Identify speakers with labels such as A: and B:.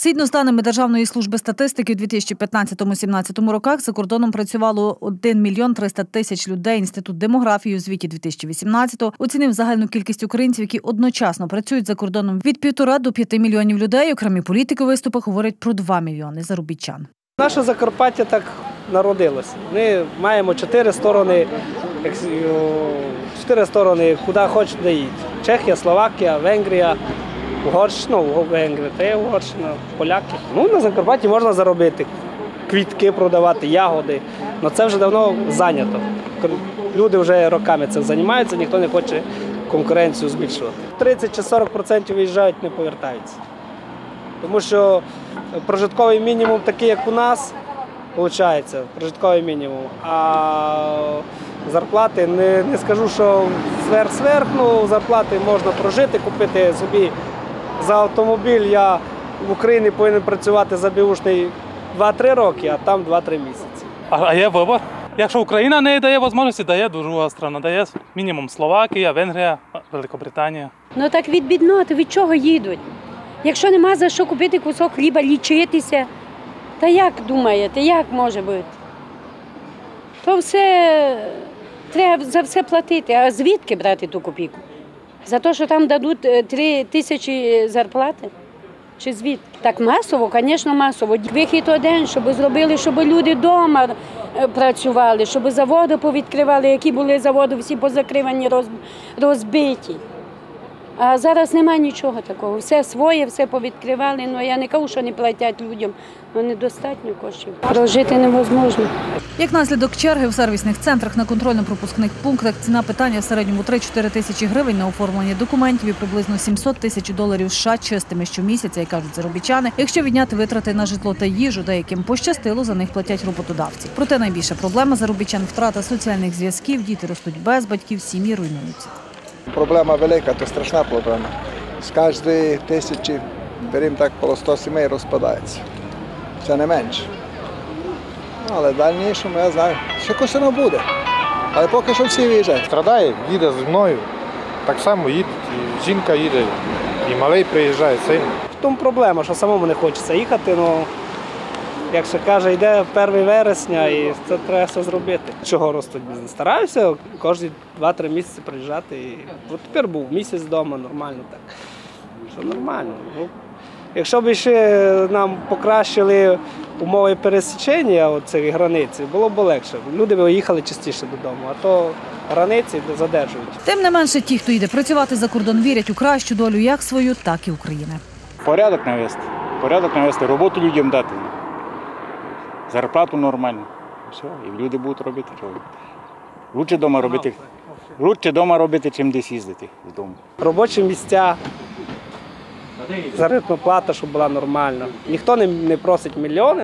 A: Згідно з даними Державної служби статистики, у 2015-17 роках за кордоном працювало 1 мільйон 300 тисяч людей. Інститут демографії у звіті 2018-го оцінив загальну кількість українців, які одночасно працюють за кордоном від півтора до п'яти мільйонів людей. Окремі політики у говорять про 2 мільйони заробітчан.
B: Наше Закарпаття так народилося. Ми маємо чотири сторони, чотири сторони, куди хочеш де їдь. Чехія, Словакія, Венгрія, Угорщина, є Угорщина, поляки. Ну, на Закарпатті можна заробити, квітки продавати, ягоди. Але це вже давно зайнято. Люди вже роками цим займаються, ніхто не хоче конкуренцію збільшувати. 30 чи 40% виїжджають, не повертаються. Тому що прожитковий мінімум такий, як у нас, виходить, прожитковий мінімум. А зарплати не, не скажу, що сверх-сверх, ну зарплати можна прожити, купити собі за автомобіль. Я в Україні повинен працювати за біушний 2-3 роки, а там 2-3 місяці.
C: А, а є вибір. Якщо Україна не дає можливості, дає друга страна, дає мінімум Словакія, Венгрія, Великобританія.
D: Ну так від бідноти, від чого їдуть? Якщо нема за що купити кусок хліба, лічитися, та як думаєте, як може бути? То все треба за все платити. А звідки брати ту копійку? За те, що там дадуть е, три тисячі зарплати? Чи звідки? Так масово, звісно, масово. Вихід один, щоб зробили, щоб люди вдома працювали, щоб заводи повідкривали, які були заводи, всі позакривані, розбиті. А зараз немає нічого такого. Все своє, все повідкривали. Ну я не кажу, що не платять людям, але недостатньо коштів. Прожити невозможно.
A: Як наслідок черги в сервісних центрах на контрольно-пропускних пунктах ціна питання в середньому 3-4 тисячі гривень на оформлення документів і приблизно 700 тисяч доларів США чистими щомісяця, як кажуть заробітчани. Якщо відняти витрати на житло та їжу, деяким пощастило, за них платять роботодавці. Проте найбільша проблема заробітчан втрата соціальних зв'язків, діти ростуть без батьків, сім'ї руйнуються.
E: Проблема велика, то страшна проблема. З кожної тисячі, беремо так, коло 100 сімей розпадається. Це не менше. Але в дальнішому я знаю, що якось воно буде. Але поки що всі виїжджають.
F: страдає, їде зі мною. Так само їде, і жінка їде, і малий приїжджає син.
B: В тому проблема, що самому не хочеться їхати, ну як ще каже, йде 1 вересня і це треба все зробити. Чого ростуть бізнес? Стараюся кожні 2-3 місяці приїжджати. І... От тепер був місяць вдома, нормально так. Що нормально. Ну, якщо б ще нам покращили умови пересічення цієї границі, було б легше. Люди б їхали частіше додому, а то границі задержують.
A: Тим не менше, ті, хто йде працювати за кордон, вірять у кращу долю як свою, так і України.
G: Порядок навести. Порядок навести, роботу людям дати. Зарплату нормальну. Все, і люди будуть робити що. Лучше вдома робити. Лучше вдома робити, чим десь їздити з дому.
B: робочі місця, заробітна плата, щоб була нормальна. Ніхто не, не просить мільйони.